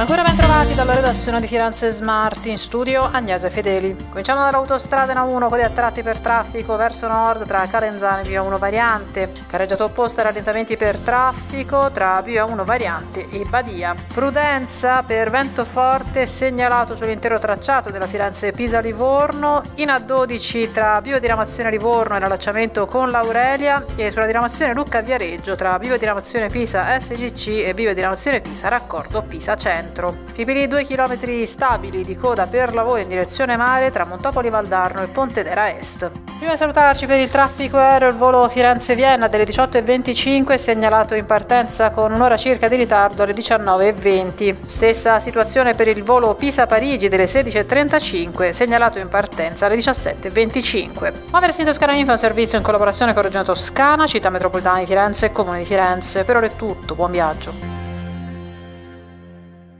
Ancora ben trovati dalla redazione di Firenze Smart in studio Agnese Fedeli. Cominciamo dall'autostrada N1 con gli attratti per traffico verso nord tra Calenzane e via 1 variante. Carreggiata opposta rallentamenti per traffico tra via 1 variante e Badia. Prudenza per vento forte segnalato sull'intero tracciato della Firenze Pisa-Livorno. In A12 tra via diramazione Livorno e l'allacciamento con l'Aurelia e sulla diramazione Lucca-Viareggio tra via diramazione Pisa SGC e via diramazione Pisa raccordo Pisa Centro centro. Fibili 2 km stabili di coda per lavori in direzione mare tra Montopoli Valdarno e Pontedera Est. Prima di salutarci per il traffico aereo, il volo Firenze-Vienna delle 18.25 segnalato in partenza con un'ora circa di ritardo alle 19.20. Stessa situazione per il volo Pisa-Parigi delle 16.35 segnalato in partenza alle 17.25. Muoversi in Toscana Info è un servizio in collaborazione con Regione Toscana, Città Metropolitana di Firenze e Comune di Firenze. Per ora è tutto, buon viaggio.